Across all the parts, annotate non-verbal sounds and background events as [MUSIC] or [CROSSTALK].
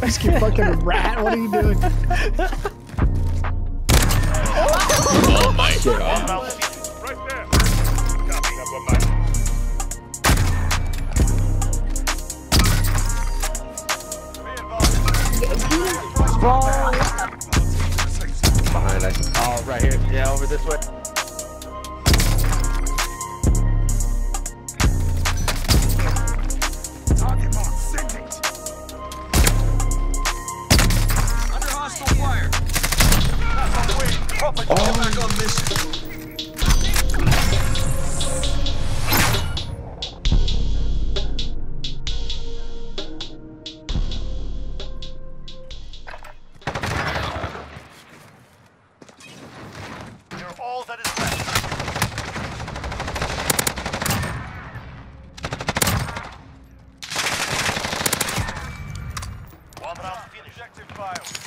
Pesky fucking [LAUGHS] rat. What are you doing? Oh my god. Right there. Copy, number nine. Behind us. Oh, right here. Yeah, over this way. Proper Get round finished. Objective failed.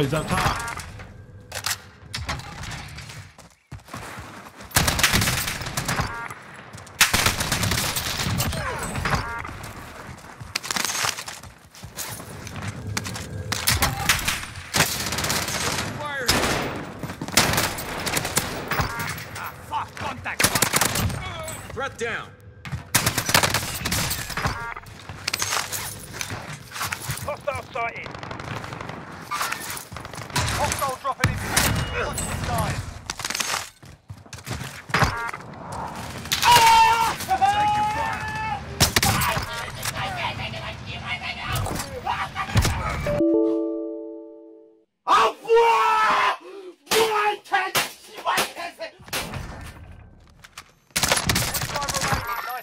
He's up top. Fire. Fuck, contact. Threat down. Hostile sighted. Hostile dropping in. Push inside.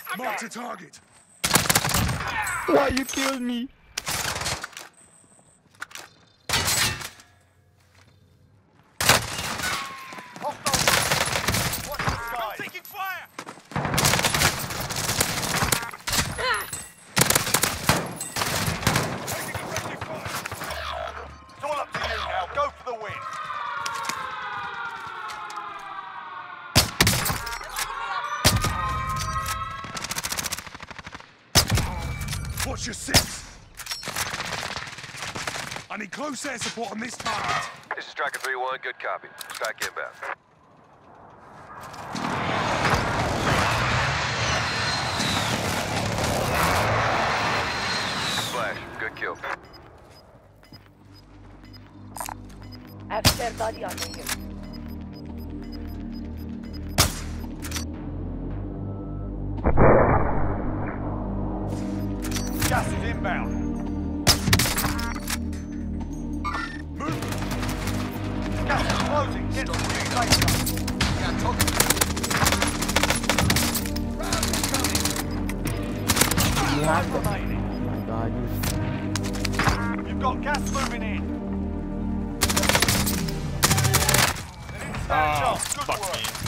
Taking Mark to target. Why you killed me? Watch your six. I need close air support on this target. This is Striker 3-1, good copy. Strike inbound. Flash, good kill. I have Əfsərdari anlayır. Gas is inbound. Move. Gas is closing. Get to the zone. Got token. Round incoming. Five remaining. Oh my god, you You've got gas moving in. Chance. Good work.